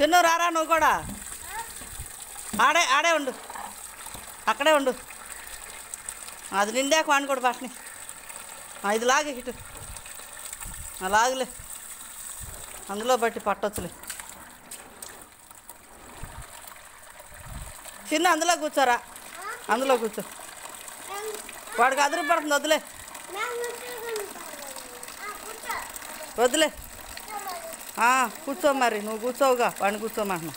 చిన్ను రారా నువ్వు కూడా? ఆడే ఆడే ఉండు. అక్కడే ఉండు. అది నిండాక వాడిని కూడా పట్టని ఇది లాగే ఇటు. లాగులే. అందులో బట్టి పట్టొచ్చులే. చిన్న అందులో కూర్చోరా. అందులో కూర్చో. వాడికి అదిరి పడుతుంది వదిలే వదిలే కూర్చో మరి నువ్వు కూర్చోవుగా వాడిని కూర్చోమంటున్నా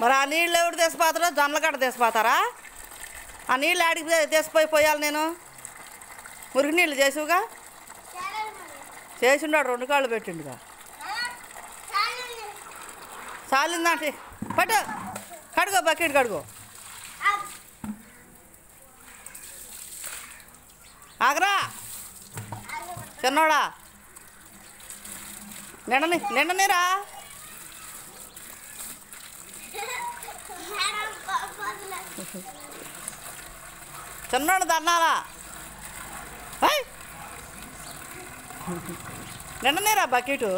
మరి ఆ నీళ్ళు ఎవరు తీసిపోతారో జొన్నల కట్ట తీసిపోతారా ఆ నీళ్ళు ఆడికి తీ- తీసిపోయి పోయాలి నేను. మురికి నీళ్ళు చేసివుగా? చేసిండాడు రెండు కాళ్ళు పెట్టిండుగా. చాలిందంటే పట్టు కడుగో బకెట్ కడుగో. ఆగరా. చిన్నోడా. నిండని నిండనిరా. చిన్నోడు దన్నాలా. హై! బకెటు